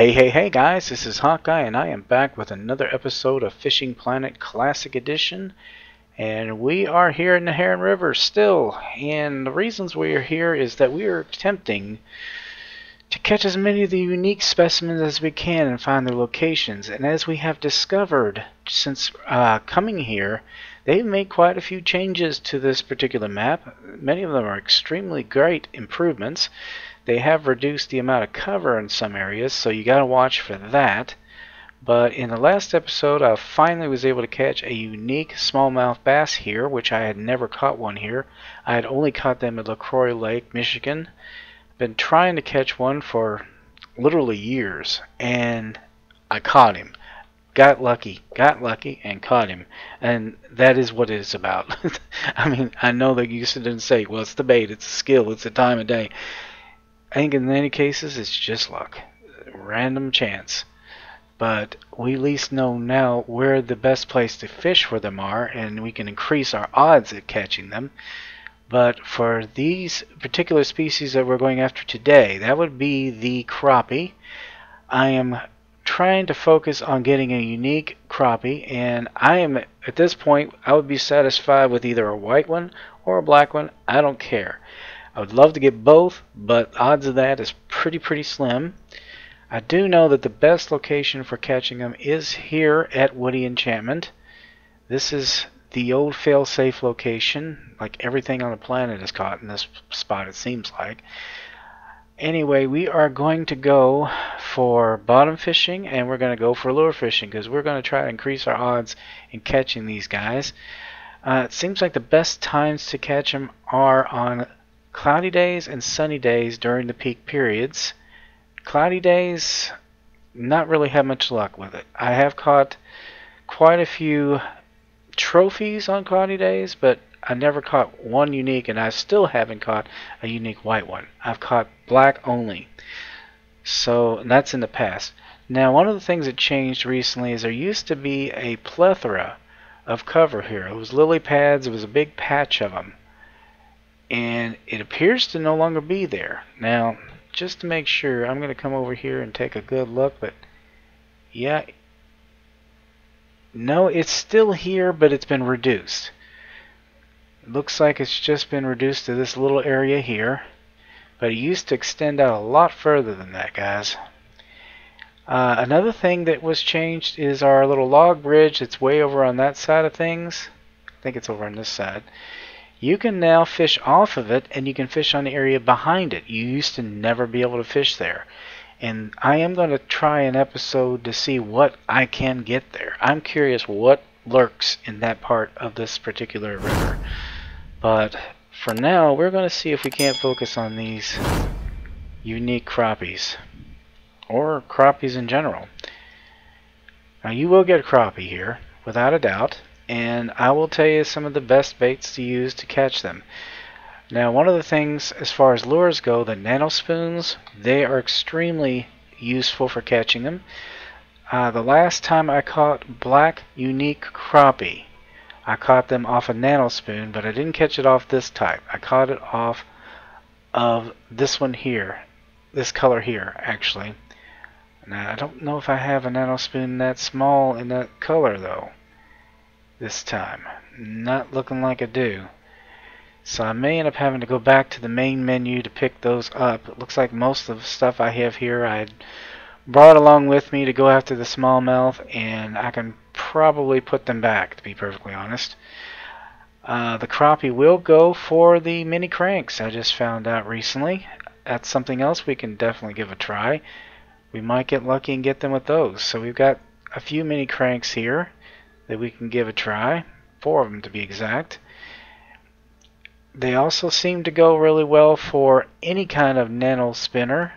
Hey, hey, hey guys, this is Hawkeye, and I am back with another episode of Fishing Planet Classic Edition. And we are here in the Neherrin River still. And the reasons we are here is that we are attempting to catch as many of the unique specimens as we can and find their locations. And as we have discovered since uh, coming here, they've made quite a few changes to this particular map. Many of them are extremely great improvements. They have reduced the amount of cover in some areas, so you gotta watch for that. But in the last episode, I finally was able to catch a unique smallmouth bass here, which I had never caught one here. I had only caught them at LaCroix Lake, Michigan. Been trying to catch one for literally years, and I caught him. Got lucky, got lucky, and caught him. And that is what it is about. I mean, I know that you didn't say, well, it's the bait, it's the skill, it's the time of day. I think in many cases it's just luck, random chance. But we at least know now where the best place to fish for them are, and we can increase our odds at catching them. But for these particular species that we're going after today, that would be the crappie. I am trying to focus on getting a unique crappie, and I am at this point I would be satisfied with either a white one or a black one. I don't care. I would love to get both, but odds of that is pretty, pretty slim. I do know that the best location for catching them is here at Woody Enchantment. This is the old fail-safe location, like everything on the planet is caught in this spot it seems like. Anyway, we are going to go for bottom fishing and we're going to go for lure fishing because we're going to try to increase our odds in catching these guys. Uh, it seems like the best times to catch them are on cloudy days and sunny days during the peak periods. Cloudy days, not really have much luck with it. I have caught quite a few trophies on cloudy days, but I never caught one unique, and I still haven't caught a unique white one. I've caught black only. So that's in the past. Now, one of the things that changed recently is there used to be a plethora of cover here. It was lily pads, it was a big patch of them and it appears to no longer be there. Now, just to make sure, I'm going to come over here and take a good look, but yeah, no, it's still here, but it's been reduced. It looks like it's just been reduced to this little area here, but it used to extend out a lot further than that, guys. Uh, another thing that was changed is our little log bridge that's way over on that side of things. I think it's over on this side you can now fish off of it and you can fish on the area behind it. You used to never be able to fish there. And I am going to try an episode to see what I can get there. I'm curious what lurks in that part of this particular river. But for now, we're going to see if we can't focus on these unique crappies. Or crappies in general. Now you will get a crappie here, without a doubt and I will tell you some of the best baits to use to catch them. Now, one of the things as far as lures go, the nano spoons, they are extremely useful for catching them. Uh, the last time I caught black unique crappie, I caught them off a nano spoon, but I didn't catch it off this type. I caught it off of this one here, this color here, actually. Now, I don't know if I have a nano spoon that small in that color, though this time. Not looking like I do. So I may end up having to go back to the main menu to pick those up. It looks like most of the stuff I have here I brought along with me to go after the smallmouth, and I can probably put them back, to be perfectly honest. Uh, the crappie will go for the mini cranks I just found out recently. That's something else we can definitely give a try. we might get lucky and get them with those. So we've got a few mini cranks here that we can give a try, four of them to be exact. They also seem to go really well for any kind of nano spinner.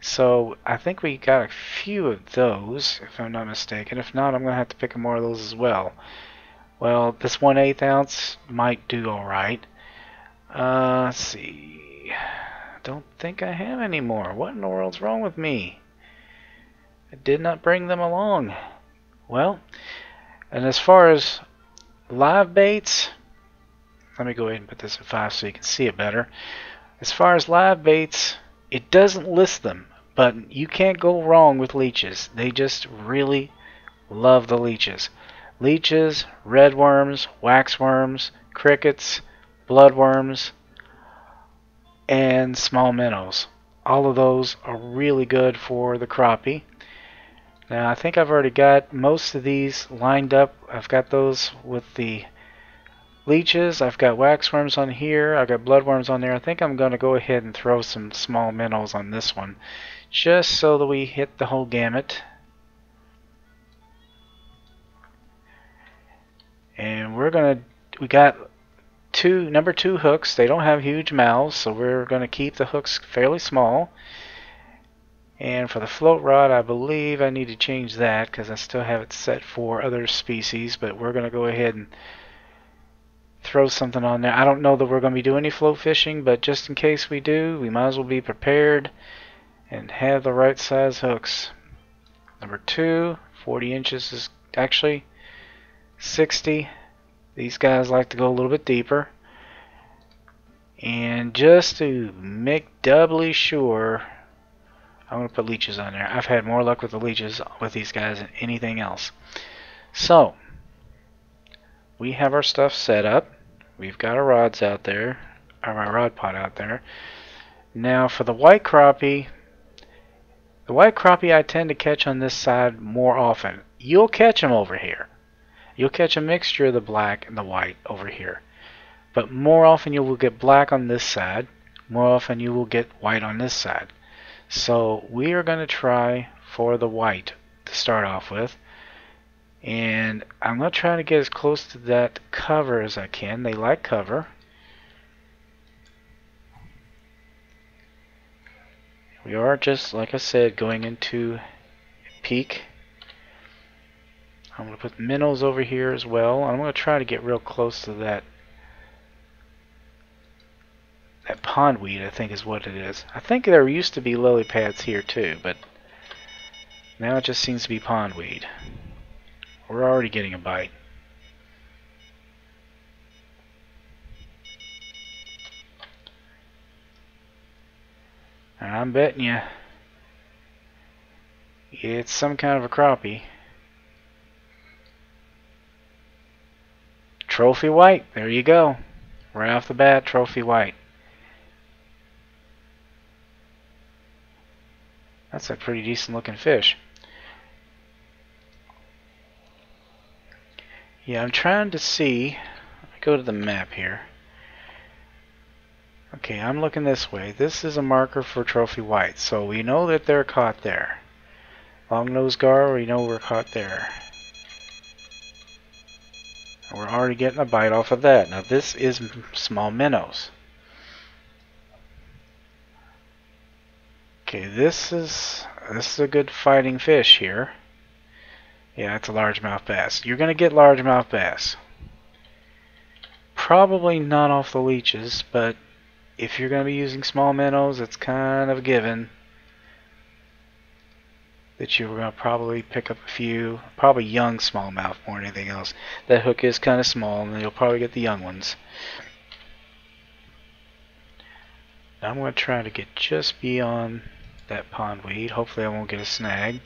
So I think we got a few of those, if I'm not mistaken. If not, I'm going to have to pick up more of those as well. Well, this 1 8 ounce might do alright. Uh, let's see. Don't think I have any more. What in the world's wrong with me? I did not bring them along. Well, and as far as live baits, let me go ahead and put this at 5 so you can see it better. As far as live baits, it doesn't list them, but you can't go wrong with leeches. They just really love the leeches. Leeches, redworms, waxworms, crickets, bloodworms, and small minnows. All of those are really good for the crappie. Now I think I've already got most of these lined up. I've got those with the leeches. I've got waxworms on here. I've got bloodworms on there. I think I'm going to go ahead and throw some small minnows on this one just so that we hit the whole gamut. And we're going to, we got two, number two hooks. They don't have huge mouths, so we're going to keep the hooks fairly small. And for the float rod, I believe I need to change that because I still have it set for other species, but we're going to go ahead and throw something on there. I don't know that we're going to be doing any float fishing, but just in case we do, we might as well be prepared and have the right size hooks. Number two, 40 inches is actually 60. These guys like to go a little bit deeper. And just to make doubly sure I'm going to put leeches on there. I've had more luck with the leeches with these guys than anything else. So, we have our stuff set up. We've got our rods out there, or our rod pot out there. Now for the white crappie, the white crappie I tend to catch on this side more often. You'll catch them over here. You'll catch a mixture of the black and the white over here. But more often you will get black on this side. More often you will get white on this side. So we are going to try for the white to start off with. And I'm going to try to get as close to that cover as I can. They like cover. We are just, like I said, going into peak. I'm going to put minnows over here as well. I'm going to try to get real close to that that pondweed, I think is what it is. I think there used to be lily pads here too, but now it just seems to be pondweed. We're already getting a bite. And I'm betting you it's some kind of a crappie. Trophy white, there you go. Right off the bat, trophy white. That's a pretty decent looking fish. Yeah, I'm trying to see. go to the map here. Okay, I'm looking this way. This is a marker for trophy white, so we know that they're caught there. Long nose gar, we know we're caught there. We're already getting a bite off of that. Now this is small minnows. Okay, this is this is a good fighting fish here. Yeah, it's a largemouth bass. You're going to get largemouth bass. Probably not off the leeches, but if you're going to be using small minnows, it's kind of a given that you're to probably pick up a few, probably young smallmouth more than anything else. That hook is kind of small, and you'll probably get the young ones. I'm going to try to get just beyond that pondweed. Hopefully I won't get a snag.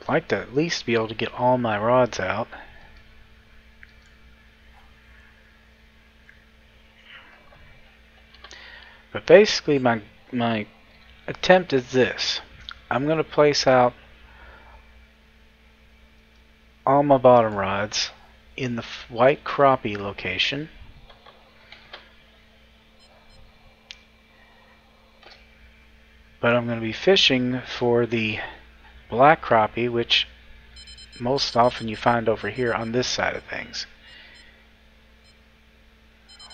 I'd like to at least be able to get all my rods out. But basically my my attempt is this. I'm going to place out all my bottom rods in the white crappie location. But I'm going to be fishing for the black crappie, which most often you find over here on this side of things.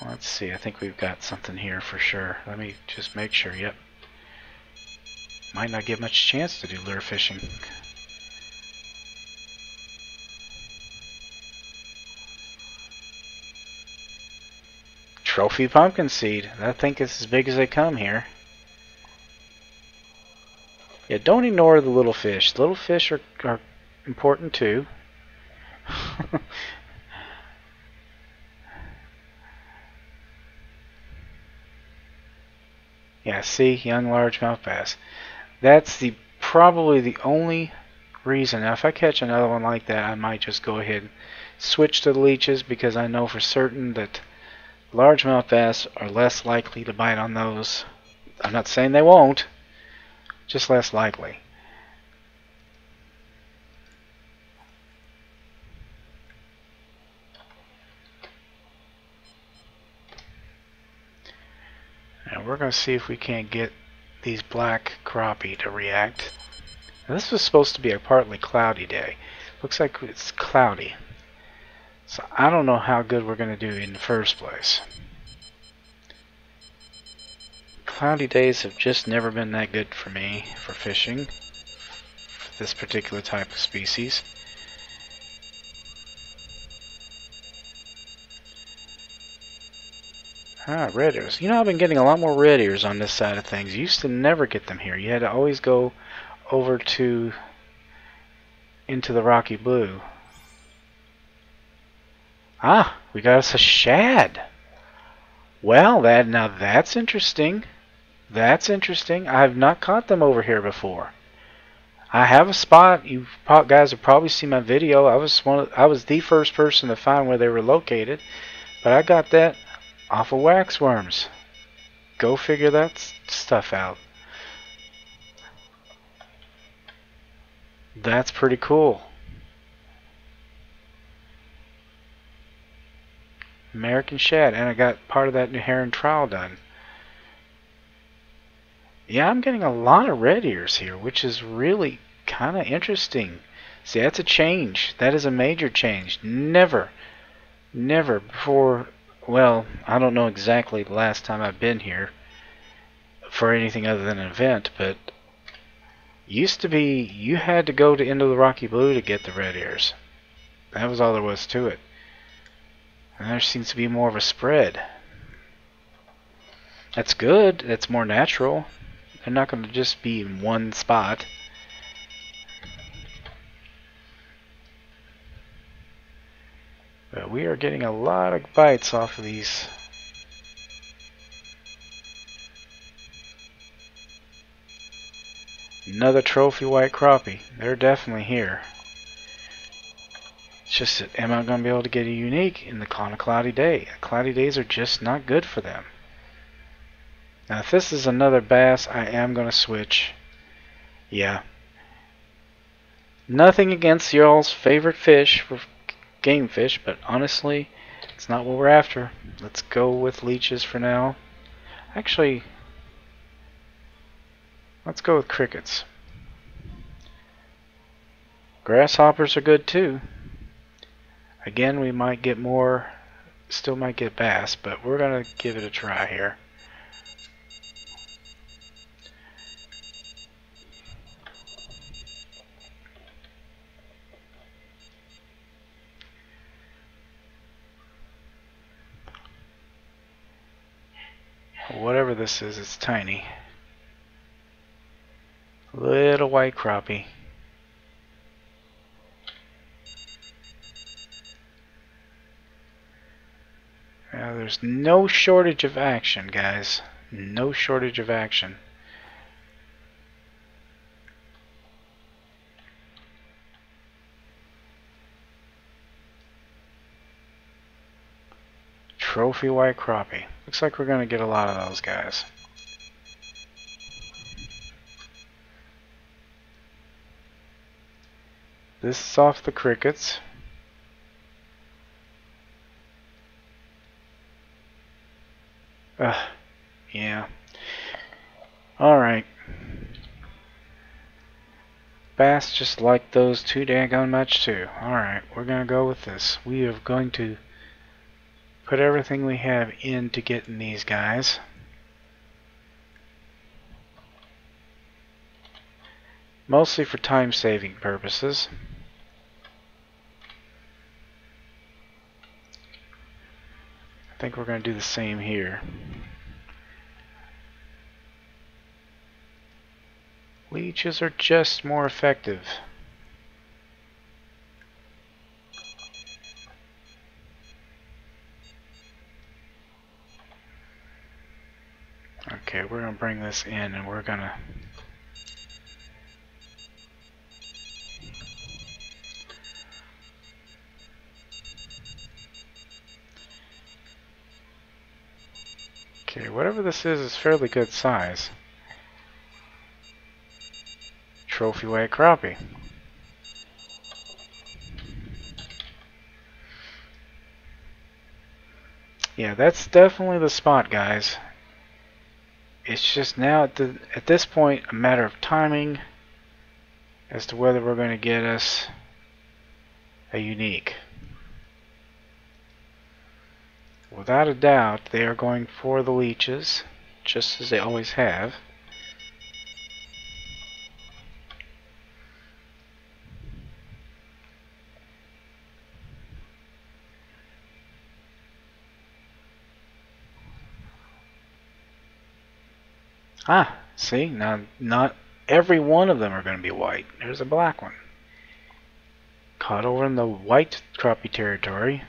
Let's see, I think we've got something here for sure. Let me just make sure, yep. Might not get much chance to do lure fishing. Trophy pumpkin seed. I think it's as big as they come here. Yeah, don't ignore the little fish. Little fish are, are important too. yeah, see, young largemouth bass. That's the probably the only reason. Now, if I catch another one like that, I might just go ahead and switch to the leeches because I know for certain that largemouth bass are less likely to bite on those. I'm not saying they won't, just less likely. And we're going to see if we can't get these black crappie to react. Now, this was supposed to be a partly cloudy day. Looks like it's cloudy. So I don't know how good we're going to do in the first place. Cloudy days have just never been that good for me for fishing for this particular type of species. Ah, red ears. You know, I've been getting a lot more red ears on this side of things. You used to never get them here. You had to always go over to into the rocky blue. Ah, we got us a shad. Well, that now that's interesting. That's interesting. I have not caught them over here before. I have a spot. You guys have probably seen my video. I was one. Of, I was the first person to find where they were located, but I got that off of waxworms. Go figure that stuff out. That's pretty cool. American Shad, and I got part of that Neherrin trial done. Yeah, I'm getting a lot of red ears here, which is really kind of interesting. See, that's a change. That is a major change. Never, never before, well, I don't know exactly the last time I've been here for anything other than an event, but used to be you had to go to End of the Rocky Blue to get the red ears. That was all there was to it. And there seems to be more of a spread. That's good. That's more natural. They're not going to just be in one spot. But we are getting a lot of bites off of these. Another trophy white crappie. They're definitely here. It's just that am I going to be able to get a unique in the on a cloudy day? Cloudy days are just not good for them. Now if this is another bass, I am going to switch. Yeah. Nothing against y'all's favorite fish for game fish, but honestly, it's not what we're after. Let's go with leeches for now. Actually, let's go with crickets. Grasshoppers are good too. Again, we might get more, still might get bass, but we're going to give it a try here. Whatever this is, it's tiny. Little white crappie. Now there's no shortage of action, guys. No shortage of action. Trophy white crappie. Looks like we're going to get a lot of those guys. This is off the crickets. Uh, yeah. Alright. bass just like those too daggone much too. Alright, we're going to go with this. We are going to put everything we have into getting these guys. Mostly for time saving purposes. I think we're going to do the same here. Leeches are just more effective. Okay, we're to bring this in and we're to Okay, whatever this is is fairly good size. Trophy white crappie. Yeah, that's definitely the spot, guys. It's just now at, the, at this point a matter of timing as to whether we're going to get us a unique. Without a doubt, they are going for the leeches, just as they always have. Ah, see, now not every one of them are going to be white. There's a black one. Caught over in the white crappie territory.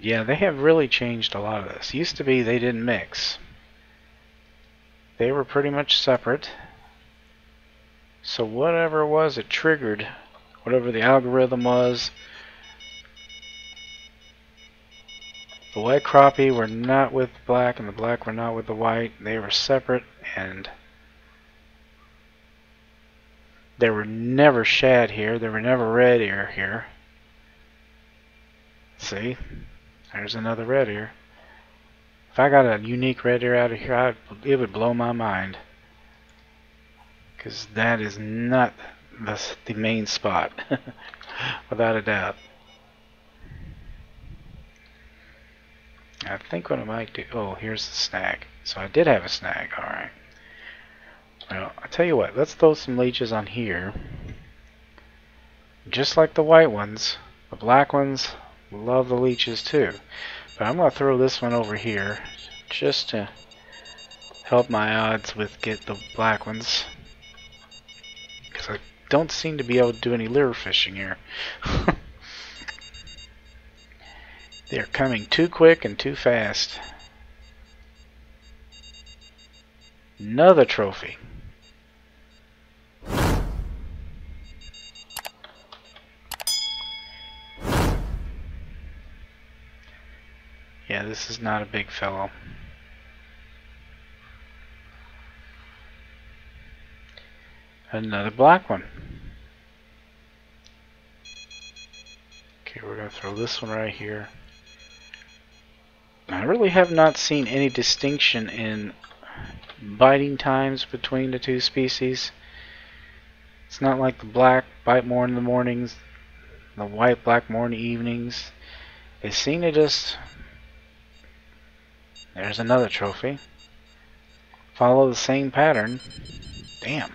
Yeah, they have really changed a lot of this. Used to be they didn't mix. They were pretty much separate. So whatever it was it triggered, whatever the algorithm was, the white crappie were not with black and the black were not with the white. They were separate and there were never shad here. There were never red ear here. See? There's another red ear. If I got a unique red ear out of here, I'd, it would blow my mind. Because that is not the, the main spot. Without a doubt. I think what I might do... Oh, here's the snag. So I did have a snag. Alright. Well, I tell you what. Let's throw some leeches on here. Just like the white ones. The black ones, Love the leeches too. But I'm going to throw this one over here just to help my odds with get the black ones. Because I don't seem to be able to do any lure fishing here. They're coming too quick and too fast. Another trophy. Yeah, this is not a big fellow. Another black one. Okay, we're going to throw this one right here. I really have not seen any distinction in biting times between the two species. It's not like the black bite more in the mornings, the white black more in the evenings. They seem to just there's another trophy. Follow the same pattern. Damn.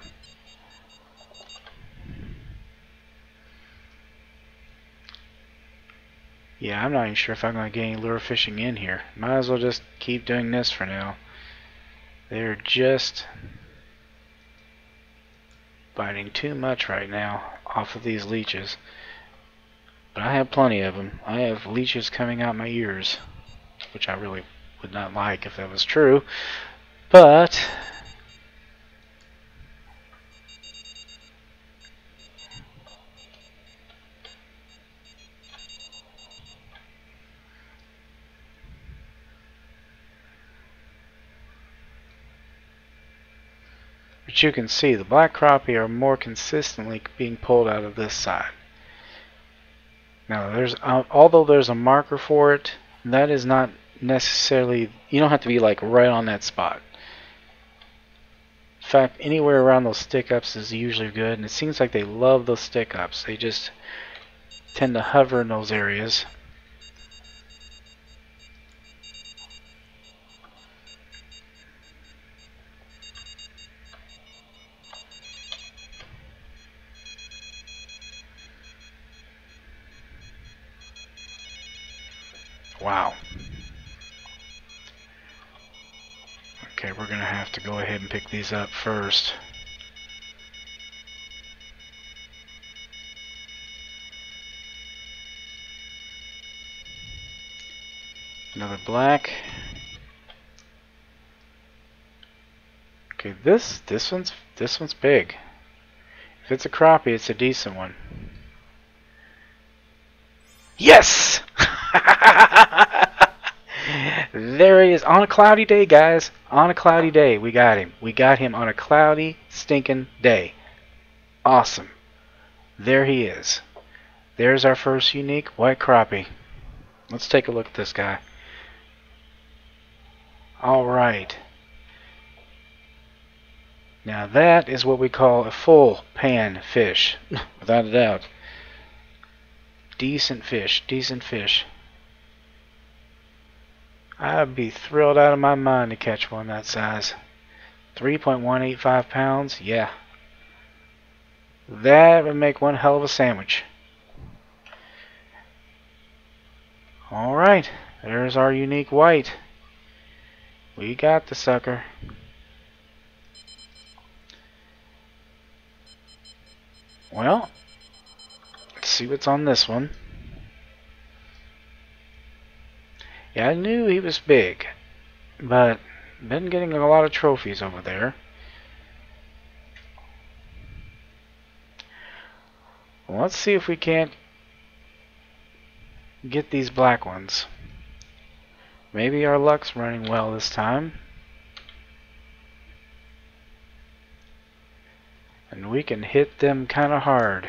Yeah, I'm not even sure if I'm going to get any lure fishing in here. Might as well just keep doing this for now. They're just biting too much right now off of these leeches. But I have plenty of them. I have leeches coming out my ears, which I really would not like if that was true. But But you can see the black crappie are more consistently being pulled out of this side. Now, there's uh, although there's a marker for it, that is not necessarily, you don't have to be like right on that spot. In fact, anywhere around those stick ups is usually good, and it seems like they love those stick ups. They just tend to hover in those areas. Have to go ahead and pick these up first. Another black. Okay, this this one's this one's big. If it's a crappie, it's a decent one. Yes! there he is on a cloudy day, guys. On a cloudy day, we got him. We got him on a cloudy, stinking day. Awesome. There he is. There's our first unique white crappie. Let's take a look at this guy. Alright. Now that is what we call a full pan fish, without a doubt. Decent fish, decent fish. I'd be thrilled out of my mind to catch one that size. 3.185 pounds, yeah. That would make one hell of a sandwich. Alright, there's our unique white. We got the sucker. Well, let's see what's on this one. Yeah, I knew he was big, but been getting a lot of trophies over there. Let's see if we can't get these black ones. Maybe our luck's running well this time. And we can hit them kind of hard.